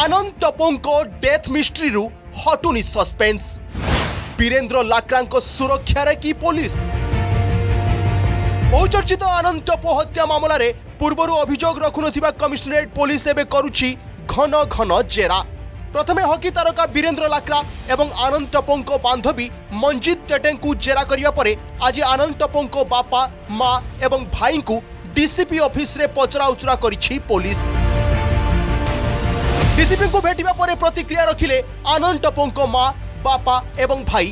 ଆନନ୍ଦ ଟପୋଙ୍କ ଡେଥ୍ ମିଷ୍ଟ୍ରିରୁ ହଟୁନି ସସ୍ପେନ୍ସ ବୀରେନ୍ଦ୍ର ଲାକ୍ରାଙ୍କ ସୁରକ୍ଷାରେ କି ପୋଲିସ ବହୁଚର୍ଚ୍ଚିତ ଆନନ୍ଦ ଟପୋ ହତ୍ୟା ମାମଲାରେ ପୂର୍ବରୁ ଅଭିଯୋଗ ରଖୁନଥିବା କମିଶନରେଟ୍ ପୋଲିସ ଏବେ କରୁଛି ଘନ ଘନ ଜେରା ପ୍ରଥମେ ହକି ତାରକା ବୀରେନ୍ଦ୍ର ଲାକ୍ରା ଏବଂ ଆନନ୍ଦ ଟପୋଙ୍କ ବାନ୍ଧବୀ ମଞ୍ଜିତ ଟେଟେଙ୍କୁ ଜେରା କରିବା ପରେ ଆଜି ଆନନ୍ଦ ଟପୋଙ୍କ ବାପା ମା ଏବଂ ଭାଇଙ୍କୁ ଡିସିପି ଅଫିସରେ ଉଚରା କରିଛି ପୋଲିସ ডিসিপিঙ্কু ভেটিবা পরে প্রতিক্রিয়া রখিলে আনন্দ টপঙ্ক মা বাপা এবং ভাই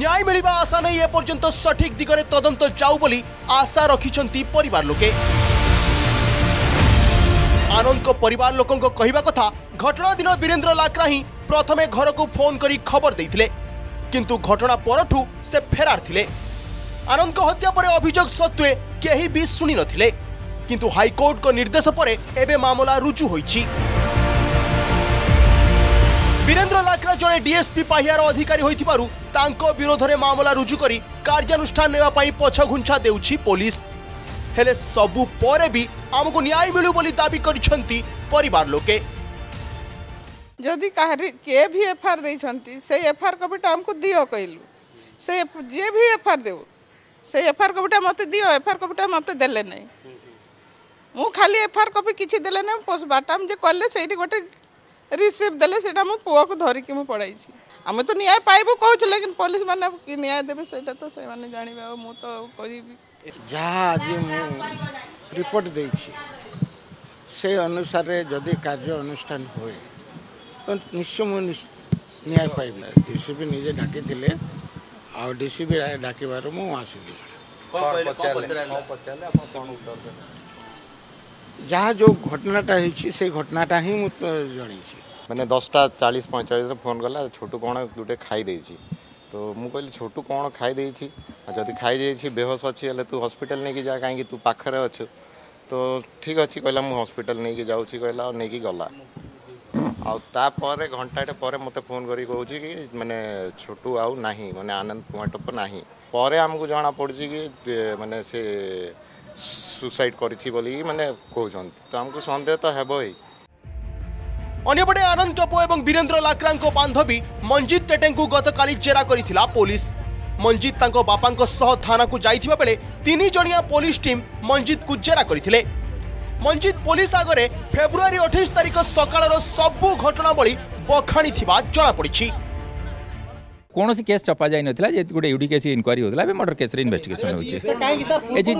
ন্যায় মিলিবা আশা নেই এপর্যন্ত সঠিক দিগরে তদন্ত যাও বলি আশা রখিছন্তি পরিবার লোকে আনন্দଙ୍କ ପରିବାର ଲୋକଙ୍କ କହିବା କଥା ଘଟଣା ଦିନ ବୀରେନ୍ଦ୍ର ଲାକ୍ରା ହିଁ ପ୍ରଥମେ ଘରକୁ ଫୋନ୍ କରି ଖବର ଦେଇଥିଲେ କିନ୍ତୁ ଘଟଣା ପରଠୁ ସେ ଫେରାର ଥିଲେ ଆନନ୍ଦଙ୍କ ହତ୍ୟା ପରେ ଅଭିଯୋଗ ସତ୍ତ୍ୱେ କେହି ବି ଶୁଣିନଥିଲେ କିନ୍ତୁ ହାଇକୋର୍ଟଙ୍କ ନିର୍ଦ୍ଦେଶ ପରେ ଏବେ ମାମଲା ରୁଜୁ ହୋଇଛି বীরেন্দ্র লাকড়া জনে ডিএসপি পাহিয়ার অধিকারী হইতিবারু তাঙ্ক বিরোধরে মামলা রুজু করি কার্যানুষ্ঠান নেওয়া পাই পছঘুঞ্ছা দেউছি পুলিশ হেলে সবু পরে বি আমাকে ন্যায় মিলু বলি দাবি করিছন্তি পরিবার লোকে যদি কাহারি কে ভি এফআর দেইছন্তি সেই এফআর কপিটা আমকু দিও কইলু সে যে ভি এফআর দেউ সেই এফআর কপিটা মতে দিও এফআর কপিটা মতে দেলে নাই মু খালি এফআর কপি কিছি দেলে না বাটাম যে করলে সেইটি গোটে ରିସିପ୍ଟ ଦେଲେ ସେଇଟା ମୋ ପୁଅକୁ ଧରିକି ମୁଁ ପଳାଇଛି ଆମେ ତ ନ୍ୟାୟ ପାଇବୁ କହୁଥିଲେ କିନ୍ତୁ ପୋଲିସ ମାନେ କି ନ୍ୟାୟ ଦେବେ ସେଇଟା ତ ସେମାନେ ଜାଣିବେ ଆଉ ମୁଁ ତ କହିବି ଯାହା ଆଜି ମୁଁ ରିପୋର୍ଟ ଦେଇଛି ସେ ଅନୁସାରେ ଯଦି କାର୍ଯ୍ୟ ଅନୁଷ୍ଠାନ ହୁଏ ତ ନିଶ୍ଚୟ ମୁଁ ନ୍ୟାୟ ପାଇବି ଡିସିପି ନିଜେ ଡାକିଥିଲେ ଆଉ ସି ଡିସିପି ଡାକିବାରୁ ମୁଁ ଆସିଲି କ'ଣ ପଚାରିଲେ ଆପଣ କ'ଣ ଉତ୍ତର ଦେଲେ ଯାହା ଯେଉଁ ଘଟଣାଟା ହେଇଛି ସେଇ ଘଟଣାଟା ହିଁ ମୁଁ ଜଣେଇଛି ମାନେ ଦଶଟା ଚାଳିଶ ପଇଁଚାଳିଶରେ ଫୋନ୍ କଲା ଛୋଟୁ କ'ଣ ଗୋଟେ ଖାଇଦେଇଛି ତ ମୁଁ କହିଲି ଛୋଟୁ କ'ଣ ଖାଇଦେଇଛି ଆଉ ଯଦି ଖାଇଦେଇଛି ବେହୋସ ଅଛି ହେଲେ ତୁ ହସ୍ପିଟାଲ ନେଇକି ଯା କାହିଁକି ତୁ ପାଖରେ ଅଛୁ ତ ଠିକ୍ ଅଛି କହିଲା ମୁଁ ହସ୍ପିଟାଲ ନେଇକି ଯାଉଛି କହିଲା ଆଉ ନେଇକି ଗଲା ଆଉ ତାପରେ ଘଣ୍ଟାଟେ ପରେ ମୋତେ ଫୋନ୍ କରିକି କହୁଛି କି ମାନେ ଛୋଟୁ ଆଉ ନାହିଁ ମାନେ ଆନନ୍ଦ କୁମାର ଟପ ନାହିଁ ପରେ ଆମକୁ ଜଣାପଡ଼ୁଛି କି ମାନେ ସେ সুসাইড করেছি বলি মানে কৌন তো আমাকে সন্দেহ তো হবই অন্যপটে আনন্দ টপ এবং বীরেন্দ্র লাকড়াঙ্ক বান্ধবী মঞ্জিত টেটেঙ্কু গতকালি জেরা করেছিল পুলিশ মঞ্জিত তাঙ্ক বাপাঙ্ক সহ থানাকু যাইথিবা বেলে তিনি জনিয়া পুলিশ টিম মঞ্জিতকু জেরা করিলে মঞ্জিত পুলিশ আগরে ফেব্রুয়ারি অঠেইশ তারিখ সকালর সবু ঘটনাবলী বখাণি জনাপড়ি কোণী কেস চপা যাই নথিলা যে গোটে ইউডি কেস ইনকোয়ারি হউতলা এবে মর্ডর কেসরে ইনভেস্টিগেশন হচ্ছে এ জি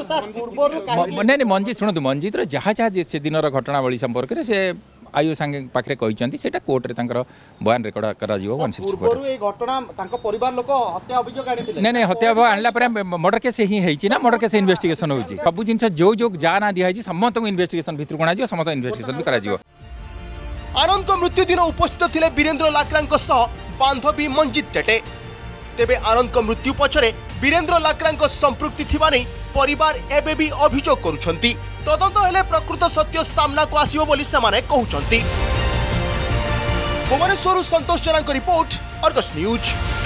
নাই নাই মঞ্জিত শুনতু মঞ্জিতর যাহা যাহা সে দিনর ঘটনাবলী সম্পর্কে সে আইও সাংগে পাখে কিন্তু সেটা কোর্টরে তাঁর বয়ান রেকর্ড করা ওয়ান সিক্সটি ফোর না না হত্যা আনলা পরে মর্ডর কেস হি হয়েছি না মর্ডর কেস ইনভেস্টিগেশন হচ্ছে সবু জিনিস যে যে যা না দিয়া হয়েছে সমস্ত ইনভেস্টিগেশন ভিতরক অণাযিব সমস্ত ইনভেস্টিগেশন করা আনন্দ মৃত্যু দিন উপস্থিত লে বীরেন্দ্র লাকড়া বান্ধবী মঞ্জিত টেটে তেবে আনন্দ মৃত্যু পছরে বীরেন্দ্র লাকড়াঙ্ক সম্পৃক্তি থিবা নেই পরিবার এবে বি অভিযোগ করুছন্তি তদন্ত হলে প্রকৃত সত্য সামনাকু আসিব বলি সেমানে কহুছন্তি ভুবনেশ্বরু সন্তোষ জেলাঙ্ক রিপোর্ট অর্গস নিউজ